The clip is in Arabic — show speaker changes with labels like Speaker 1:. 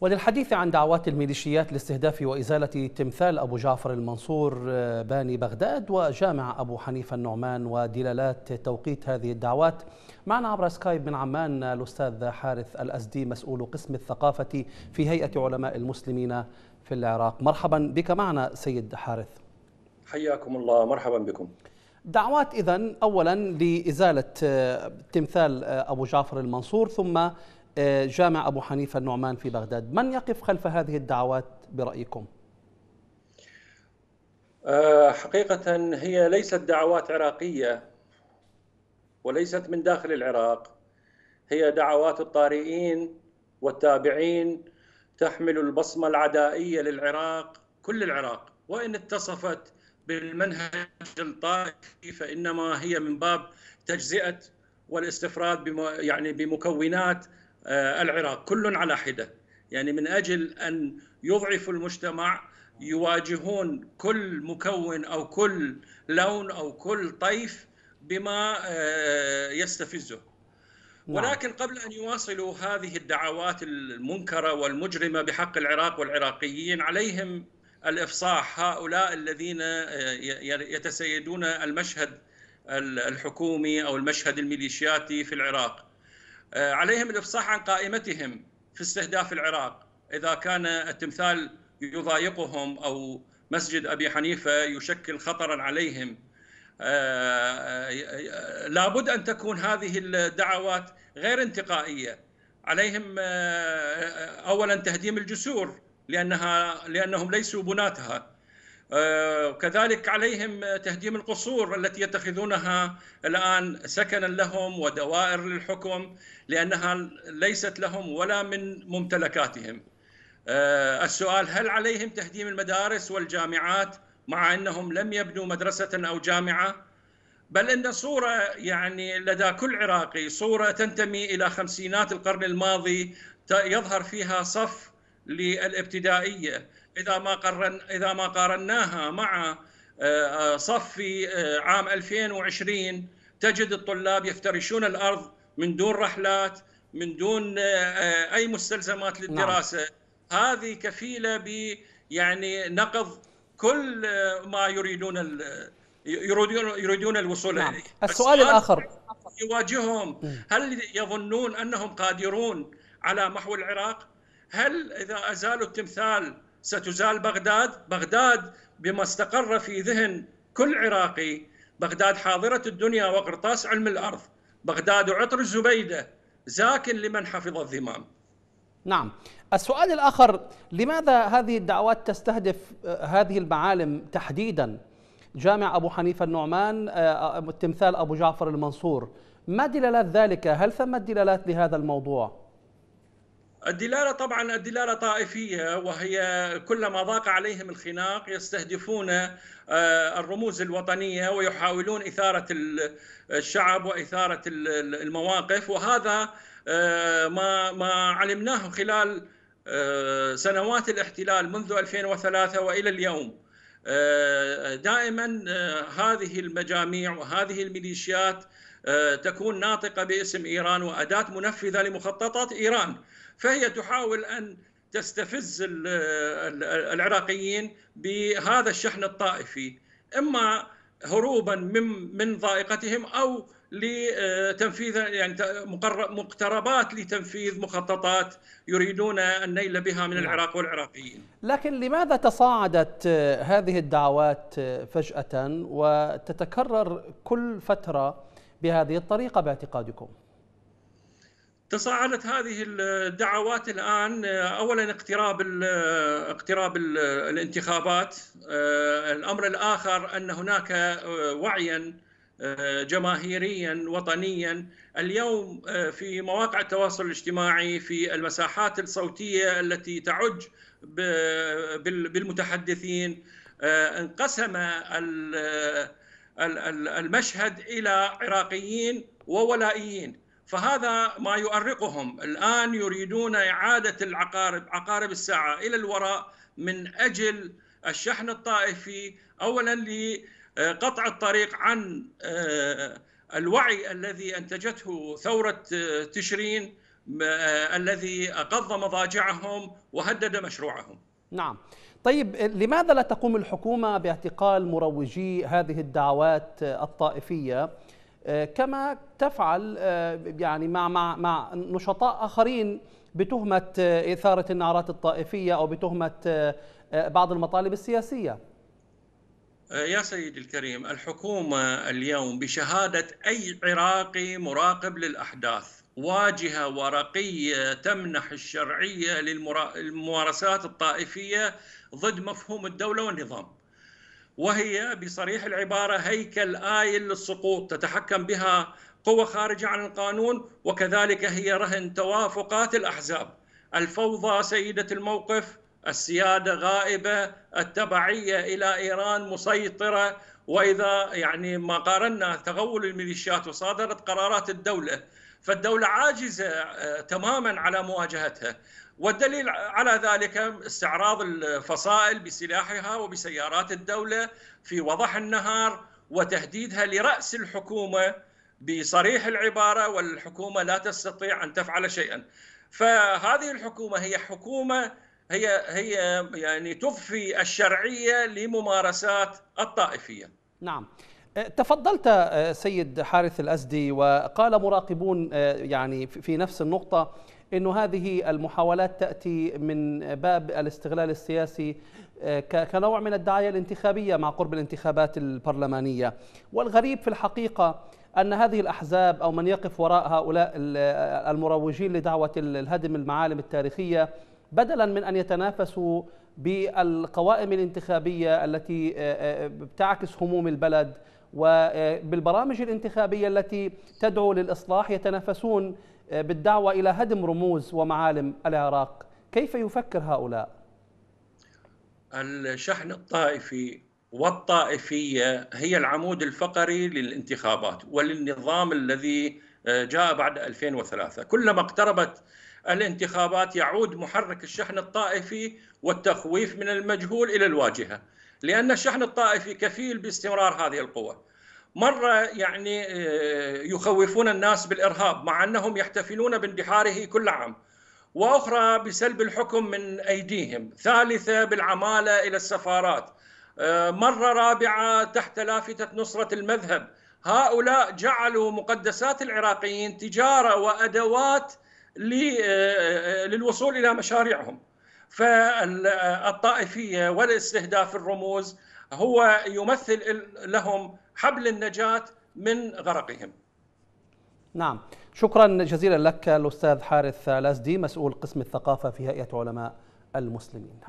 Speaker 1: وللحديث عن دعوات الميليشيات لاستهداف وإزالة تمثال أبو جعفر المنصور آه، باني بغداد وجامع أبو حنيفة النعمان ودلالات توقيت هذه الدعوات. معنا عبر سكايب من عمان الأستاذ حارث الأزدي مسؤول قسم الثقافة في هيئة علماء المسلمين في العراق. مرحبا بك معنا سيد حارث.
Speaker 2: حياكم الله مرحبا بكم.
Speaker 1: دعوات إذن أولا لإزالة آه، تمثال آه، أبو جعفر المنصور ثم جامع أبو حنيفة النعمان في بغداد. من يقف خلف هذه الدعوات برأيكم؟
Speaker 2: آه، حقيقة هي ليست دعوات عراقية وليست من داخل العراق. هي دعوات الطارئين والتابعين تحمل البصمة العدائية للعراق كل العراق. وإن اتصفت بالمنهج الطائفي فإنما هي من باب تجزئة والاستفراد يعني بمكونات آه، العراق كل على حدة. يعني من أجل أن يضعفوا المجتمع يواجهون كل مكون أو كل لون أو كل طيف بما آه، يستفزه. نعم. ولكن قبل أن يواصلوا هذه الدعوات المنكرة والمجرمة بحق العراق والعراقيين عليهم الإفصاح هؤلاء الذين آه، يتسيدون المشهد الحكومي أو المشهد الميليشياتي في العراق. آه، عليهم الإفصاح عن قائمتهم في استهداف العراق. إذا كان التمثال يضايقهم أو مسجد أبي حنيفة يشكل خطرا عليهم آه، آه، لابد أن تكون هذه الدعوات غير انتقائية. عليهم اولا تهديم الجسور لأنها لأنهم ليسوا بناتها. آه، كذلك عليهم تهديم القصور التي يتخذونها الآن سكنا لهم ودوائر للحكم لأنها ليست لهم ولا من ممتلكاتهم. آه، السؤال هل عليهم تهديم المدارس والجامعات مع أنهم لم يبنوا مدرسة أو جامعة؟ بل إن صورة يعني لدى كل عراقي صورة تنتمي إلى خمسينات القرن الماضي يظهر فيها صف للإبتدائية إذا ما قرن إذا ما قارناها مع آه، آه، صف آه، عام 2020 تجد الطلاب يفترشون الأرض من دون رحلات من دون أي مستلزمات نعم. للدراسة نعم. هذه كفيلة ب يعني نقض كل ما يريدون يريدون يريدون الوصول
Speaker 1: نعم. إليه السؤال الآخر
Speaker 2: يواجههم هل يظنون أنهم قادرون على محو العراق هل إذا ازالوا التمثال ستزال بغداد؟ بغداد بما استقر في ذهن كل عراقي. بغداد حاضرة الدنيا وقرطاس علم الأرض. بغداد عطر الزبيدة. زاك لمن حفظ الذمام.
Speaker 1: نعم. السؤال الآخر لماذا هذه الدعوات تستهدف آه، هذه المعالم تحديدا؟ جامع أبو حنيفة النعمان آه، آه، تمثال أبو جعفر المنصور. ما دلالات ذلك؟ هل ثمة دلالات لهذا الموضوع؟
Speaker 2: الدلالة طبعا الدلالة طائفية وهي كلما ضاق عليهم الخناق يستهدفون آه، الرموز الوطنية ويحاولون إثارة الشعب وإثارة المواقف. وهذا آه، ما ما علمناه خلال آه، سنوات الاحتلال منذ 2003 وإلى اليوم. دائما هذه المجاميع وهذه الميليشيات تكون ناطقة باسم إيران وأداة منفذة لمخططات إيران فهي تحاول أن تستفز العراقيين بهذا الشحن الطائفي إما هروبا من من ضائقتهم أو لتنفيذ يعني مقتربات لتنفيذ مخططات يريدون النيل بها من نعم. العراق والعراقيين.
Speaker 1: لكن لماذا تصاعدت هذه الدعوات فجأة وتتكرر كل فترة بهذه الطريقة باعتقادكم؟
Speaker 2: تصاعدت هذه الدعوات الآن اولا اقتراب اقتراب الانتخابات آه، الأمر الآخر أن هناك آه، وعيا آه، جماهيريا وطنيا اليوم في مواقع التواصل الاجتماعي في المساحات الصوتية التي تعج بالمتحدثين انقسم المشهد إلى عراقيين وولائيين. فهذا ما يؤرقهم. الآن يريدون إعادة العقارب عقارب الساعة إلى الوراء من أجل الشحن الطائفي. أولا لقطع الطريق عن آه، الوعي الذي أنتجته ثورة آه، تشرين الذي قض مضاجعهم وهدد مشروعهم.
Speaker 1: نعم. طيب لماذا لا تقوم الحكومة باعتقال مروجي هذه الدعوات الطائفية؟ كما تفعل يعني مع مع مع نشطاء آخرين بتهمة إثارة النعرات الطائفية أو بتهمة بعض المطالب السياسية.
Speaker 2: يا سيدي الكريم الحكومة اليوم بشهادة أي عراقي مراقب للأحداث. واجهة ورقية تمنح الشرعية للممارسات الطائفية ضد مفهوم الدولة والنظام. وهي بصريح العبارة هيكل آيل للسقوط تتحكم بها قوة خارجة عن القانون وكذلك هي رهن توافقات الأحزاب. الفوضى سيدة الموقف السيادة غائبة التبعية إلى إيران مسيطرة وإذا يعني ما قارنا تغول الميليشيات وصادرت قرارات الدولة فالدولة عاجزة آه، تماما على مواجهتها. والدليل على ذلك استعراض الفصائل بسلاحها وبسيارات الدولة في وضح النهار وتهديدها لرأس الحكومة بصريح العبارة والحكومة لا تستطيع أن تفعل شيئا. فهذه الحكومة هي حكومة هي هي يعني تضفي الشرعية لممارسات الطائفية.
Speaker 1: نعم. تفضلت آه، سيد حارث الأزدي وقال مراقبون آه، يعني في نفس النقطة أن هذه المحاولات تأتي من باب الاستغلال السياسي كنوع من الدعاية الانتخابية مع قرب الانتخابات البرلمانية. والغريب في الحقيقة أن هذه الأحزاب أو من يقف وراء هؤلاء المروجين لدعوة الهدم المعالم التاريخية بدلا من أن يتنافسوا بالقوائم الانتخابية التي تعكس هموم البلد وبالبرامج الانتخابية التي تدعو للإصلاح يتنافسون آه، بالدعوة إلى هدم رموز ومعالم العراق كيف يفكر هؤلاء؟
Speaker 2: الشحن الطائفي والطائفية هي العمود الفقري للانتخابات وللنظام الذي آه، جاء بعد 2003 كلما اقتربت الانتخابات يعود محرك الشحن الطائفي والتخويف من المجهول إلى الواجهة لأن الشحن الطائفي كفيل باستمرار هذه القوة. مرة يعني آه، يخوفون الناس بالإرهاب مع أنهم يحتفلون باندحاره كل عام وأخرى بسلب الحكم من أيديهم ثالثة بالعمالة إلى السفارات. آه، مرة رابعة تحت لافتة نصرة المذهب هؤلاء جعلوا مقدسات العراقيين تجارة وأدوات آه، للوصول إلى مشاريعهم. فالطائفية والاستهداف الرموز هو يمثل لهم حبل النجاة من غرقهم.
Speaker 1: نعم. شكرا جزيلا لك الأستاذ حارث الأزدي مسؤول قسم الثقافة في هيئة علماء المسلمين.